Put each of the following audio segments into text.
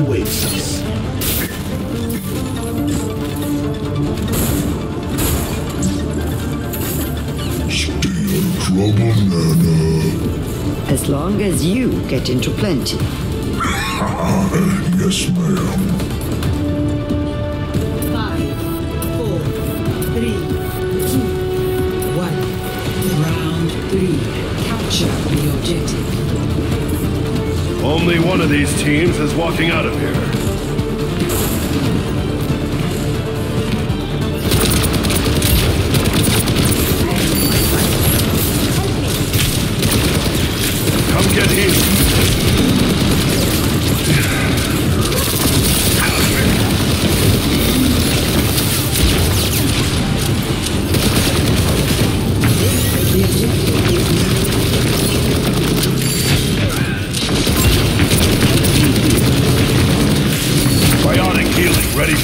awaits us. Trouble, Nana. As long as you get into plenty. Yes, ma'am. Five, four, three, two, one. Round three. Capture the objective. Only one of these teams is walking out of here.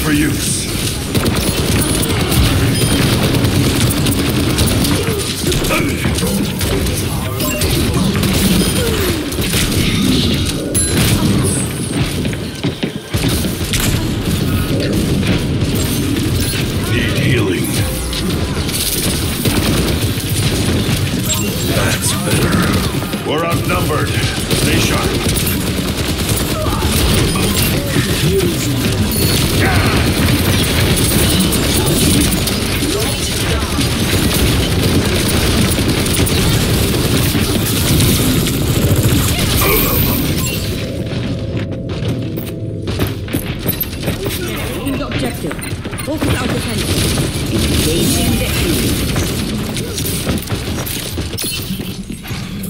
For use.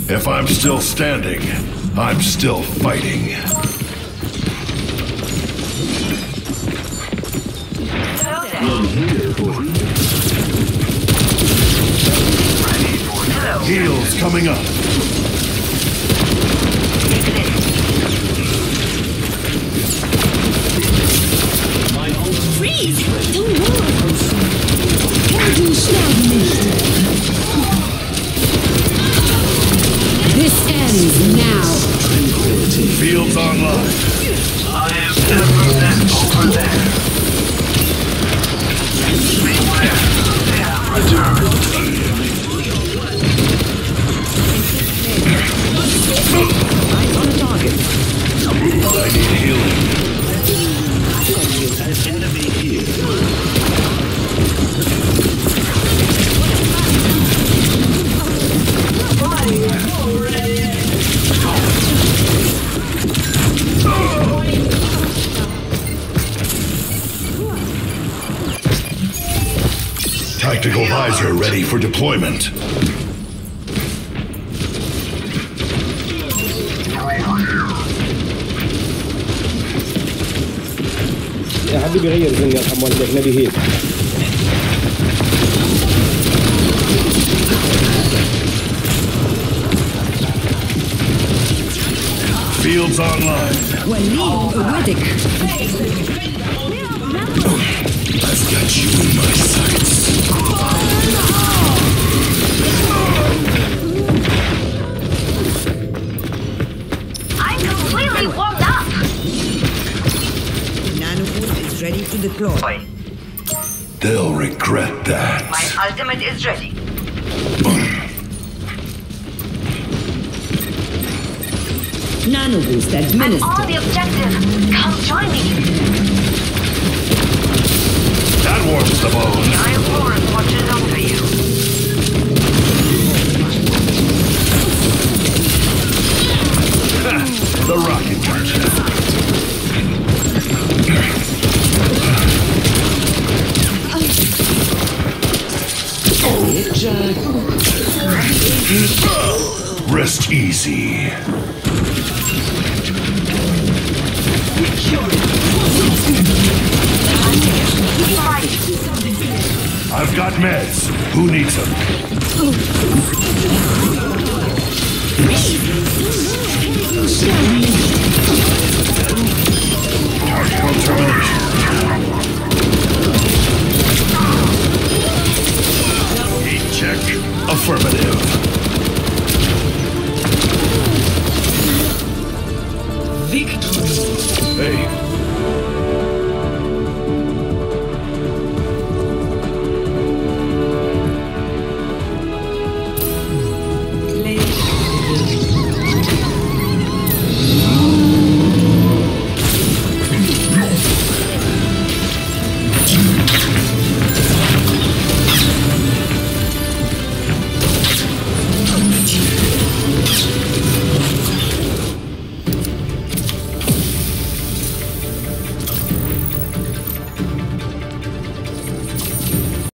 If I'm still standing, I'm still fighting. Heels coming up. Ends now! Fields online. I am never meant over there. Tactical visor ready for deployment. يا حبيبي غير زنقة حمول الأجنبي هيك Fields online. Waleed Uwadik. I've got you in my sights. I'm completely warmed up. Nanoboost is ready to deploy. They'll regret that. My ultimate is ready. Nanoboost I'm on administered. the objective. Come join me. That warms the bones. Giant Warren watches over you. The rocket launcher. Rest easy. I've got meds. Who needs them? Check. Affirmative. Victory. Hey,